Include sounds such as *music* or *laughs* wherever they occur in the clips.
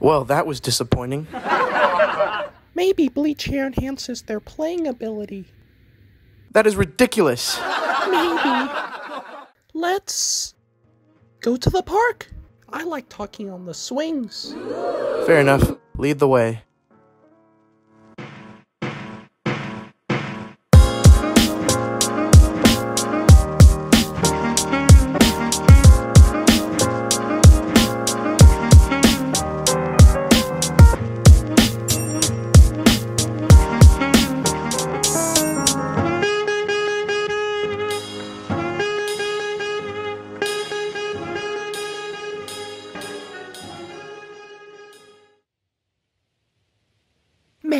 Well, that was disappointing. *laughs* Maybe bleach hair enhances their playing ability. That is ridiculous. Maybe. Let's go to the park. I like talking on the swings. Fair enough. Lead the way.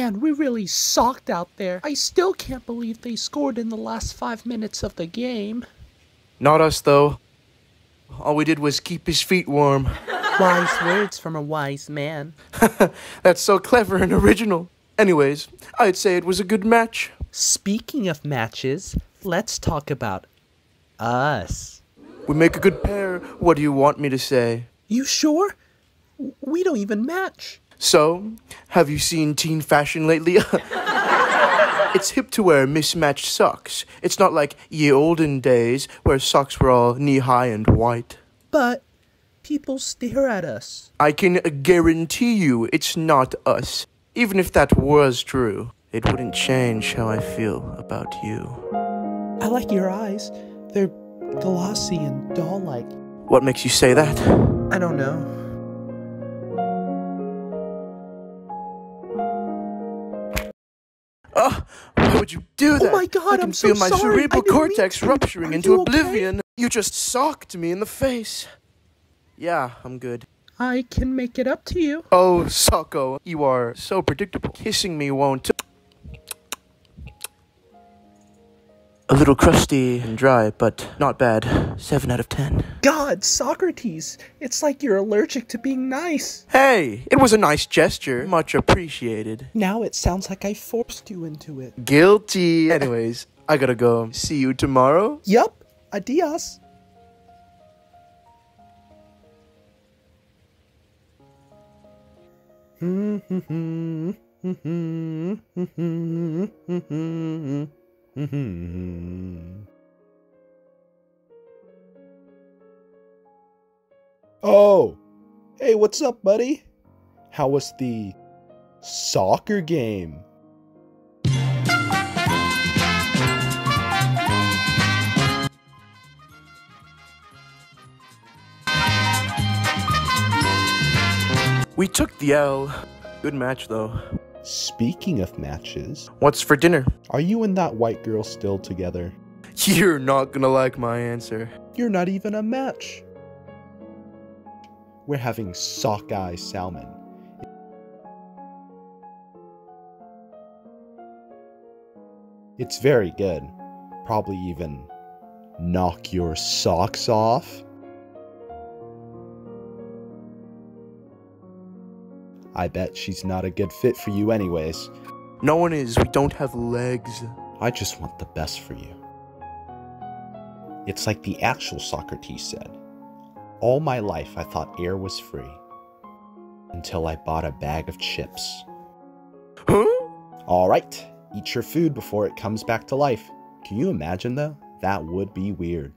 Man, we really sucked out there. I still can't believe they scored in the last five minutes of the game. Not us, though. All we did was keep his feet warm. *laughs* Wise words from a wise man. *laughs* That's so clever and original. Anyways, I'd say it was a good match. Speaking of matches, let's talk about us. We make a good pair. What do you want me to say? You sure? We don't even match. So, have you seen teen fashion lately? *laughs* it's hip to wear mismatched socks. It's not like ye olden days where socks were all knee high and white. But people stare at us. I can guarantee you it's not us. Even if that was true, it wouldn't change how I feel about you. I like your eyes. They're glossy and doll like. What makes you say that? I don't know. Oh, why would you do oh that? Oh my God, I can I'm so feel my sorry. I cerebral cortex to. rupturing Are into you okay? oblivion. You just socked me in the face. Yeah, I'm good. I can make it up to you. Oh, Socko, you are so predictable. Kissing me won't. A little crusty and dry, but not bad. 7 out of 10. God, Socrates, it's like you're allergic to being nice. Hey, it was a nice gesture. Much appreciated. Now it sounds like I forced you into it. Guilty. Anyways, I gotta go. See you tomorrow? Yup, adios. *laughs* Mm-hmm. Oh, hey, what's up, buddy? How was the soccer game? We took the L. Good match, though. Speaking of matches, What's for dinner? are you and that white girl still together? You're not gonna like my answer. You're not even a match. We're having sockeye salmon. It's very good. Probably even knock your socks off. I bet she's not a good fit for you, anyways. No one is. We don't have legs. I just want the best for you. It's like the actual Socrates said All my life I thought air was free until I bought a bag of chips. Huh? Alright, eat your food before it comes back to life. Can you imagine though? That would be weird.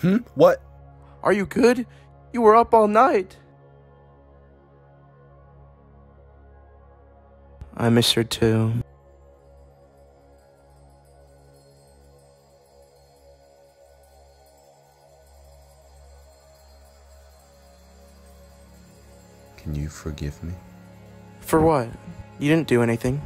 Hmm? What? Are you good? You were up all night. I miss her too. Can you forgive me? For what? You didn't do anything.